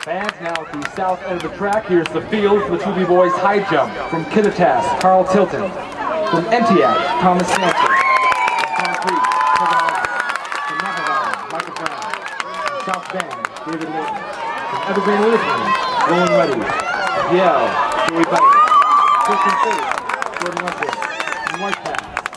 Fans now at the south end of the track. Here's the field for the 2B boys high jump. From Kittitas, Carl Tilton. From Entiat, Thomas. From South Bend, David Morton. From Evergreen Lisbon, Roland Reddy. Yale, Joey Bennett. Christian Faith, Jordan Wentworth. From White Pass,